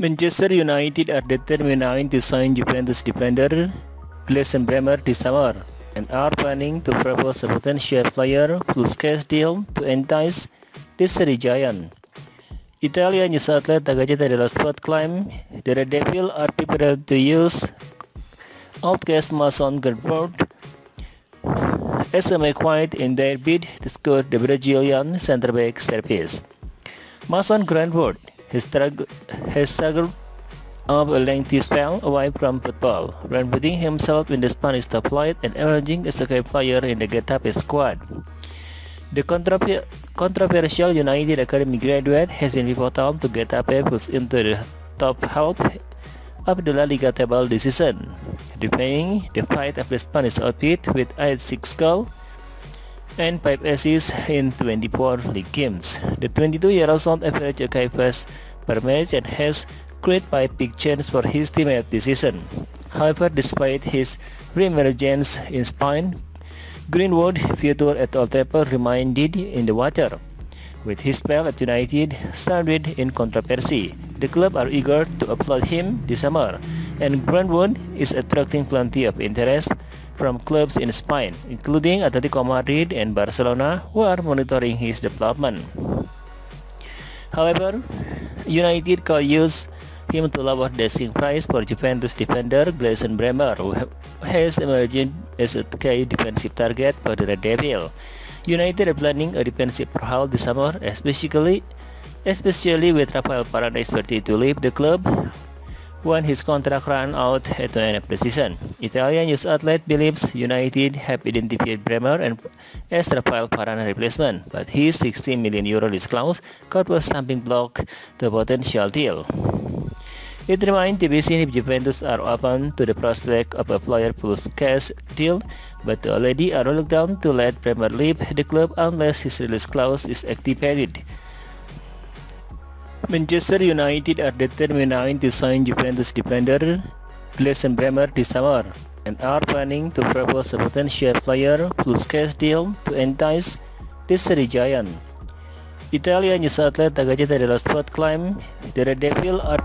Manchester United are determined to sign Juventus defender Gleison Bremer this summer and are planning to propose a potential player plus cash deal to entice the city giant. Italian news outlet La Gazzetta dello Sport claim the Red Devil are prepared to use outcast Mason Greenwood as a makeweight in their bid to score the Brazilian centre-back service. Mason Has struggled of a lengthy spell away from football, reinventing himself in the Spanish top flight and emerging as a key player in the Getafe squad. The controversial United Academy graduate has been pivotal to Getafe push into the top half of the La Liga table this season, defending the fight of the Spanish outfit with 8-6 goals and 5 assists in 24 league games. The 22-year-old son averaged a pass per match and has created 5 big chances for his team at this season. However, despite his re-emergence in Spain, Greenwood future at Old Trafford remained in the water. With his spell at United started in controversy, the club are eager to applaud him this summer, and Greenwood is attracting plenty of interest from clubs in Spain, including Atletico Madrid and Barcelona, who are monitoring his development. However, United could use him to lower the asking price for Juventus defender Gleison Bremer, who has emerged as a key defensive target for the Red Devil. United are planning a defensive overhaul this summer, especially especially with Rafael Varane expected to leave the club when his contract ran out at the end of the season. Italian news outlet believes United have identified Bremer and as Rafael Varane replacement, but his 16 million euro lease clause could be a stumbling block the potential deal. It remains to be seen if Juventus are open to the prospect of a player plus cash deal, but already are reluctant to let Bremer leave the club unless his release clause is activated. Manchester United are determined to sign Juventus defender Gleison Bremer this summer and are planning to propose a potential player plus cash deal to entice the city giant. Italian news outlet Gazzetta dello Sport claim the Red Devil are